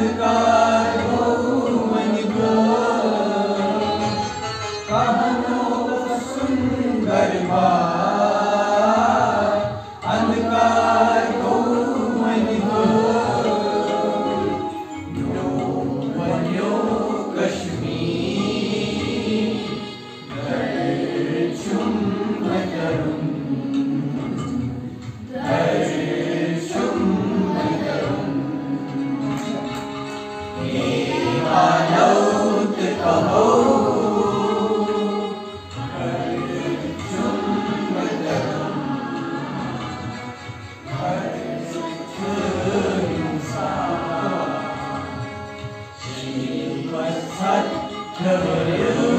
God. She was such